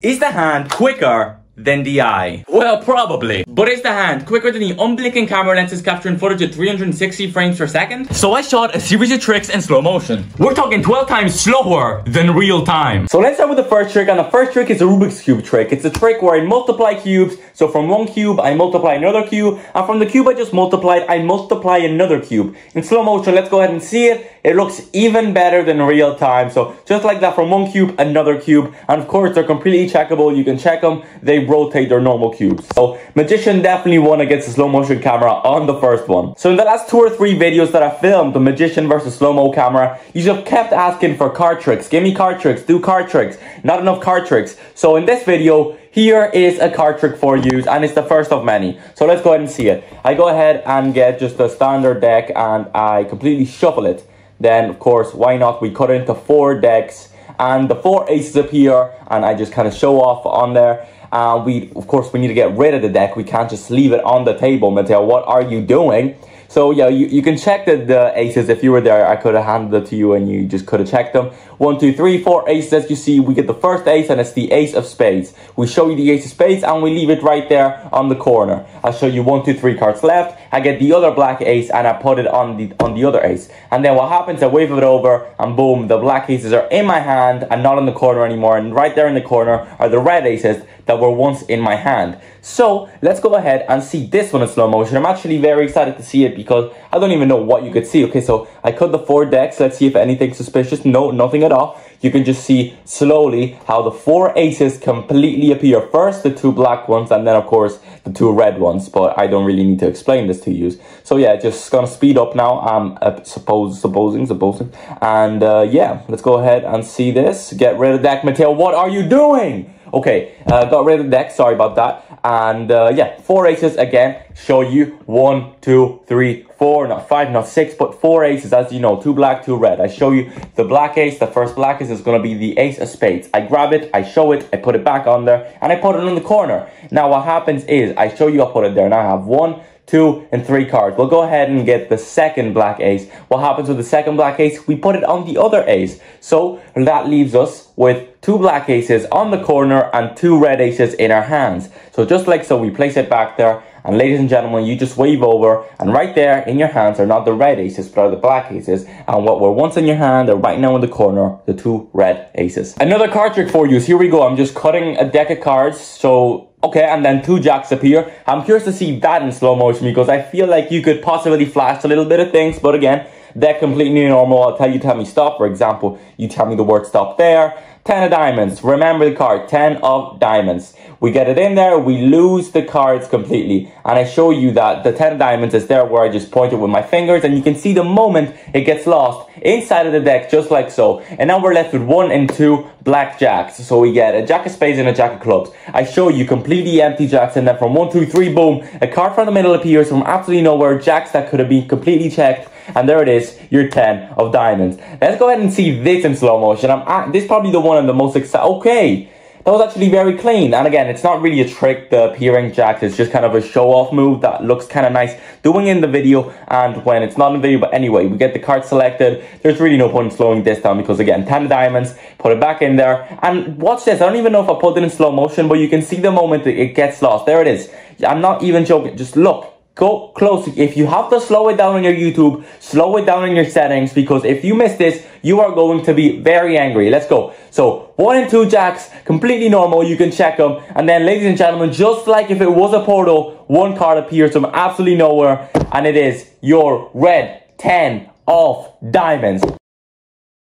Is the hand quicker than the eye? Well, probably. But is the hand quicker than the unblinking camera lenses capturing footage at 360 frames per second? So I shot a series of tricks in slow motion. We're talking 12 times slower than real time. So let's start with the first trick, and the first trick is a Rubik's Cube trick. It's a trick where I multiply cubes. So from one cube, I multiply another cube, and from the cube I just multiplied, I multiply another cube. In slow motion, let's go ahead and see it. It looks even better than real time. So just like that, from one cube, another cube. And of course, they're completely checkable. You can check them. They rotate their normal cubes. So Magician definitely won against the slow motion camera on the first one. So in the last two or three videos that I filmed, the Magician versus slow mo camera, you just kept asking for card tricks. Give me card tricks, do card tricks. Not enough card tricks. So in this video, here is a card trick for you and it's the first of many. So let's go ahead and see it. I go ahead and get just a standard deck and I completely shuffle it. Then of course, why not? We cut into four decks and the four aces appear and I just kind of show off on there. Uh, we, of course, we need to get rid of the deck. We can't just leave it on the table. Mattia, what are you doing? So yeah, you, you can check the, the aces. If you were there, I could have handed it to you and you just could have checked them. One, two, three, four aces. As you see, we get the first ace and it's the ace of spades. We show you the ace of spades and we leave it right there on the corner. I'll show you one, two, three cards left. I get the other black ace and I put it on the on the other ace. And then what happens, I wave it over and boom, the black aces are in my hand and not in the corner anymore. And right there in the corner are the red aces that were once in my hand. So let's go ahead and see this one in slow motion. I'm actually very excited to see it because I don't even know what you could see. Okay, so I cut the four decks. Let's see if anything suspicious. No, nothing at all. You can just see slowly how the four aces completely appear. First, the two black ones, and then, of course, the two red ones. But I don't really need to explain this to you. So yeah, just gonna speed up now. I'm uh, suppose, supposing, supposing. And uh, yeah, let's go ahead and see this. Get rid of that, Mattia. What are you doing? Okay, uh, got rid of the deck, sorry about that. And uh, yeah, four aces again, show you one, two, three, four, not five, not six, but four aces, as you know, two black, two red. I show you the black ace, the first black ace is gonna be the ace of spades. I grab it, I show it, I put it back on there, and I put it in the corner. Now what happens is, I show you, I put it there, and I have one, two, and three cards. We'll go ahead and get the second black ace. What happens with the second black ace? We put it on the other ace. So that leaves us with two black aces on the corner and two red aces in our hands. So just like so, we place it back there. And ladies and gentlemen, you just wave over and right there in your hands are not the red aces, but are the black aces. And what were once in your hand are right now in the corner, the two red aces. Another card trick for you. So here we go. I'm just cutting a deck of cards. So Okay, and then two jacks appear. I'm curious to see that in slow motion because I feel like you could possibly flash a little bit of things, but again, they're completely normal. I'll tell you, tell me stop. For example, you tell me the word stop there. 10 of diamonds. Remember the card, 10 of diamonds. We get it in there, we lose the cards completely. And I show you that the 10 of diamonds is there where I just point it with my fingers and you can see the moment it gets lost inside of the deck just like so. And now we're left with one and two black jacks. So we get a jack of spades and a jack of clubs. I show you completely empty jacks and then from one, two, three, boom, a card from the middle appears from absolutely nowhere, jacks that could have been completely checked and there it is, your 10 of diamonds. Let's go ahead and see this in slow motion. I'm at, this is probably the one I'm the most excited. Okay. That was actually very clean. And again, it's not really a trick, the appearing jack. It's just kind of a show-off move that looks kind of nice doing in the video and when it's not in the video. But anyway, we get the card selected. There's really no point in slowing this down because again, 10 of diamonds, put it back in there. And watch this. I don't even know if I put it in slow motion, but you can see the moment it gets lost. There it is. I'm not even joking. Just look go close. If you have to slow it down on your YouTube, slow it down in your settings because if you miss this, you are going to be very angry. Let's go. So one and two jacks, completely normal. You can check them. And then ladies and gentlemen, just like if it was a portal, one card appears from absolutely nowhere and it is your red 10 of diamonds.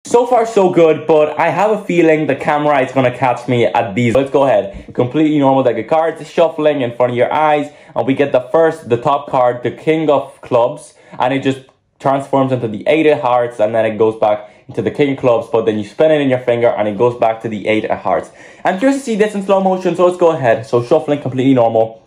So far so good, but I have a feeling the camera is gonna catch me at these. Let's go ahead. Completely normal deck of cards, shuffling in front of your eyes, and we get the first, the top card, the king of clubs, and it just transforms into the eight of hearts, and then it goes back into the king of clubs, but then you spin it in your finger, and it goes back to the eight of hearts. I'm curious to see this in slow motion, so let's go ahead. So shuffling completely normal.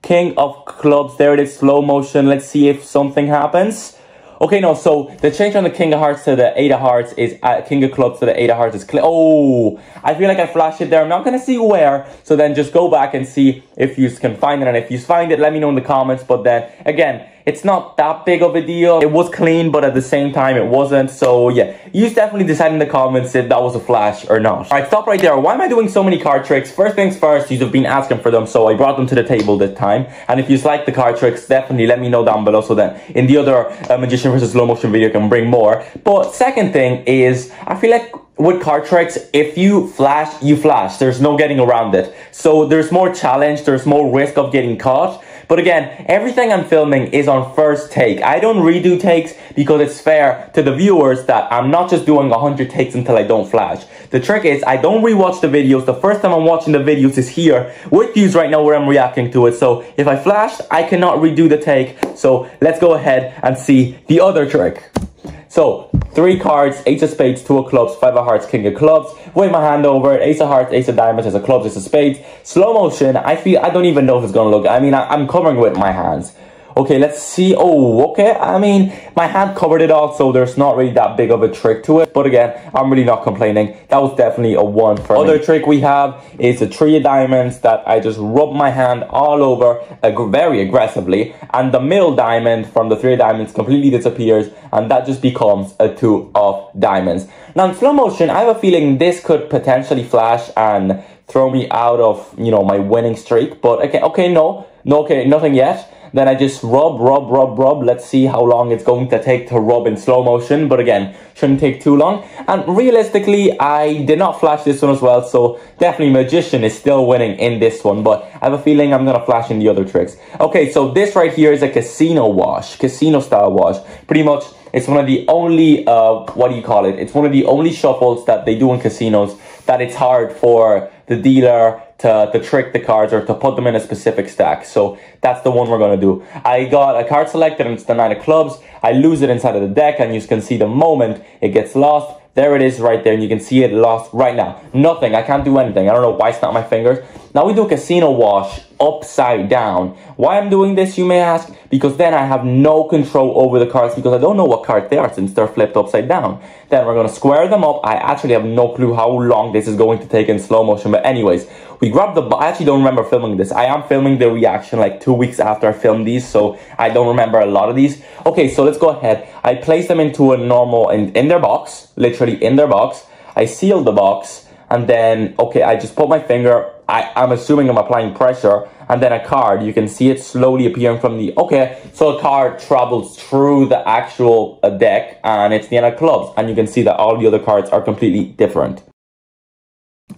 King of clubs, there it is, slow motion. Let's see if something happens. Okay, no, so the change from the King of Hearts to the Eight of Hearts is, uh, King of Clubs to the Eight of Hearts is clear. Oh, I feel like I flashed it there. I'm not going to see where. So then just go back and see if you can find it. And if you find it, let me know in the comments. But then, again, it's not that big of a deal. It was clean, but at the same time, it wasn't. So yeah, you definitely decide in the comments if that was a flash or not. All right, stop right there. Why am I doing so many card tricks? First things first, you've been asking for them, so I brought them to the table this time. And if you like the card tricks, definitely let me know down below so that in the other uh, Magician versus Slow Motion video, I can bring more. But second thing is, I feel like with card tricks, if you flash, you flash. There's no getting around it. So there's more challenge, there's more risk of getting caught. But again, everything I'm filming is on first take. I don't redo takes because it's fair to the viewers that I'm not just doing 100 takes until I don't flash. The trick is I don't rewatch the videos. The first time I'm watching the videos is here with views right now where I'm reacting to it. So if I flashed, I cannot redo the take. So let's go ahead and see the other trick. So, three cards, ace of spades, two of clubs, five of hearts, king of clubs. Wave my hand over it, ace of hearts, ace of diamonds, ace of clubs, ace of spades. Slow motion, I feel, I don't even know if it's gonna look, I mean, I, I'm covering with my hands. Okay, let's see. Oh, okay. I mean, my hand covered it all, so there's not really that big of a trick to it. But again, I'm really not complaining. That was definitely a one for Other me. trick we have is a three of diamonds that I just rub my hand all over very aggressively. And the middle diamond from the three of diamonds completely disappears. And that just becomes a two of diamonds. Now, in slow motion, I have a feeling this could potentially flash and throw me out of, you know, my winning streak. But okay, okay, no. No, okay, nothing yet. Then I just rub, rub, rub, rub. Let's see how long it's going to take to rub in slow motion. But again, shouldn't take too long. And realistically, I did not flash this one as well. So definitely Magician is still winning in this one. But I have a feeling I'm going to flash in the other tricks. Okay, so this right here is a casino wash. Casino style wash. Pretty much, it's one of the only, uh, what do you call it? It's one of the only shuffles that they do in casinos that it's hard for the dealer to, to trick the cards or to put them in a specific stack. So that's the one we're going to do. I got a card selected and it's the nine of clubs. I lose it inside of the deck and you can see the moment it gets lost. There it is right there and you can see it lost right now. Nothing. I can't do anything. I don't know why it's not my fingers. Now we do a casino wash upside down. Why I'm doing this, you may ask? Because then I have no control over the cards because I don't know what card they are since they're flipped upside down. Then we're going to square them up. I actually have no clue how long this is going to take in slow motion. But anyways, we grab the, I actually don't remember filming this. I am filming the reaction like two weeks after I filmed these. So I don't remember a lot of these. Okay, so let's go ahead. I place them into a normal, in, in their box, literally in their box. I seal the box and then, okay, I just put my finger I, I'm assuming I'm applying pressure, and then a card, you can see it slowly appearing from the, okay, so a card travels through the actual uh, deck, and it's the end of clubs, and you can see that all the other cards are completely different.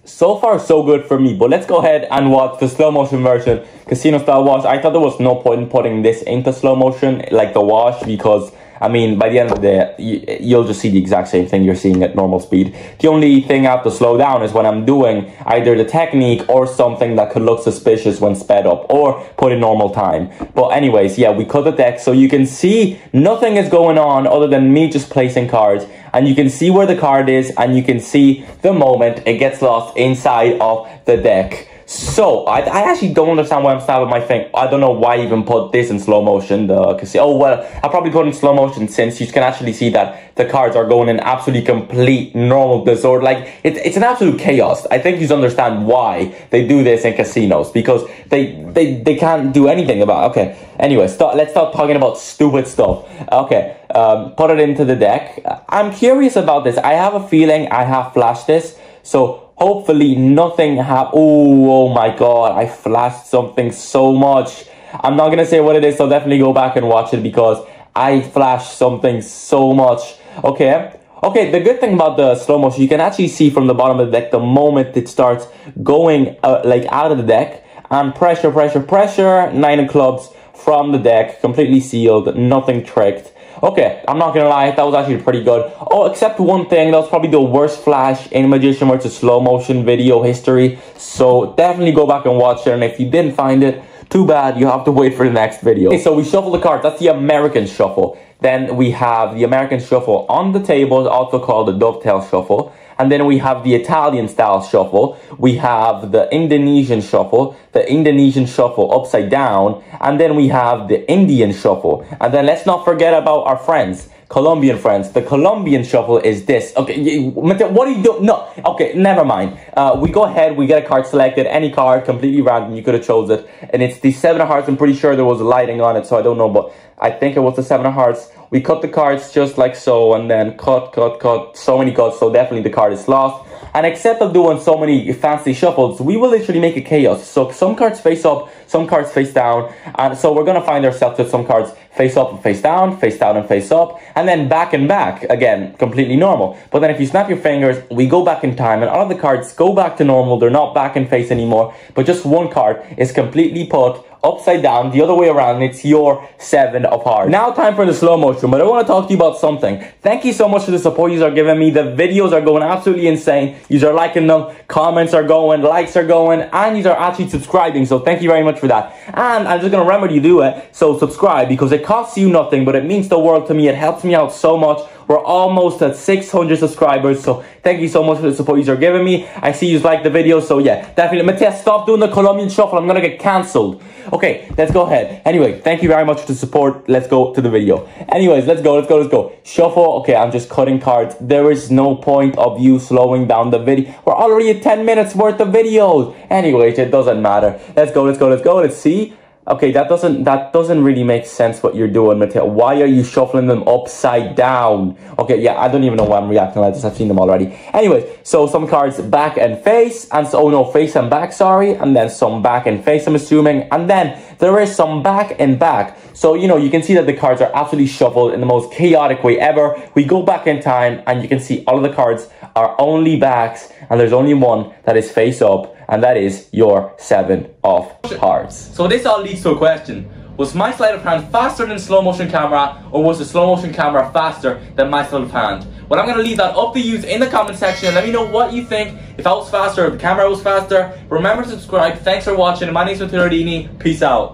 So far, so good for me, but let's go ahead and watch the slow motion version, Casino Style Wash. I thought there was no point in putting this into slow motion, like the wash, because I mean, by the end of the day, you'll just see the exact same thing you're seeing at normal speed. The only thing I have to slow down is when I'm doing either the technique or something that could look suspicious when sped up or put in normal time. But anyways, yeah, we cut the deck so you can see nothing is going on other than me just placing cards and you can see where the card is and you can see the moment it gets lost inside of the deck. So, I, I actually don't understand why I'm stabbing my thing. I don't know why I even put this in slow motion. The casino. Oh, well, I probably put in slow motion since you can actually see that the cards are going in absolutely complete normal disorder. Like, it, it's an absolute chaos. I think you understand why they do this in casinos. Because they, they, they can't do anything about it. Okay, anyway, start, let's start talking about stupid stuff. Okay, um, put it into the deck. I'm curious about this. I have a feeling I have flashed this. So, Hopefully nothing happened. Oh, oh my god, I flashed something so much. I'm not gonna say what it is, so definitely go back and watch it because I flashed something so much. Okay. Okay, the good thing about the slow motion, you can actually see from the bottom of the deck the moment it starts going uh, like out of the deck and pressure, pressure, pressure, nine of clubs from the deck, completely sealed, nothing tricked. Okay, I'm not gonna lie, that was actually pretty good. Oh, except one thing, that was probably the worst flash in Magician versus slow motion video history. So definitely go back and watch it. And if you didn't find it, too bad, you have to wait for the next video. Okay, so we shuffle the cards. That's the American shuffle. Then we have the American shuffle on the table, also called the dovetail shuffle. And then we have the Italian style shuffle. We have the Indonesian shuffle, the Indonesian shuffle upside down. And then we have the Indian shuffle. And then let's not forget about our friends, Colombian friends. The Colombian shuffle is this. Okay, what do you do? No, okay, never mind. Uh, we go ahead, we get a card selected, any card, completely random, you could have chose it. And it's the seven of hearts, I'm pretty sure there was a lighting on it, so I don't know, but I think it was the seven of hearts. We cut the cards just like so, and then cut, cut, cut, so many cuts, so definitely the card is lost. And except of doing so many fancy shuffles, we will literally make a chaos. So some cards face up, some cards face down. And so we're going to find ourselves with some cards face up and face down, face down and face up, and then back and back. Again, completely normal. But then if you snap your fingers, we go back in time and all of the cards go back to normal. They're not back and face anymore, but just one card is completely put upside down, the other way around, it's your seven of hearts. Now time for the slow motion, but I want to talk to you about something. Thank you so much for the support you are giving me. The videos are going absolutely insane. You are liking them, comments are going, likes are going, and you are actually subscribing, so thank you very much for that. And I'm just to remember you do it, so subscribe, because it costs you nothing, but it means the world to me. It helps me out so much. We're almost at 600 subscribers, so thank you so much for the support you're giving me. I see you like the video, so yeah, definitely. Matthias, stop doing the Colombian shuffle. I'm gonna get cancelled. Okay, let's go ahead. Anyway, thank you very much for the support. Let's go to the video. Anyways, let's go, let's go, let's go. Shuffle. Okay, I'm just cutting cards. There is no point of you slowing down the video. We're already at 10 minutes worth of videos. Anyways, it doesn't matter. Let's go, let's go, let's go. Let's see. Okay, that doesn't that doesn't really make sense what you're doing, Mattia. Why are you shuffling them upside down? Okay, yeah, I don't even know why I'm reacting like this. I've seen them already. Anyways, so some cards back and face, and so oh no, face and back, sorry, and then some back and face, I'm assuming, and then there is some back and back. So you know, you can see that the cards are absolutely shuffled in the most chaotic way ever. We go back in time, and you can see all of the cards are only backs, and there's only one that is face up and that is your seven of hearts. So this all leads to a question. Was my sleight of hand faster than slow motion camera or was the slow motion camera faster than my sleight of hand? Well, I'm going to leave that up to you in the comment section. Let me know what you think. If I was faster, if the camera was faster. Remember to subscribe. Thanks for watching. My name is Mattia Peace out.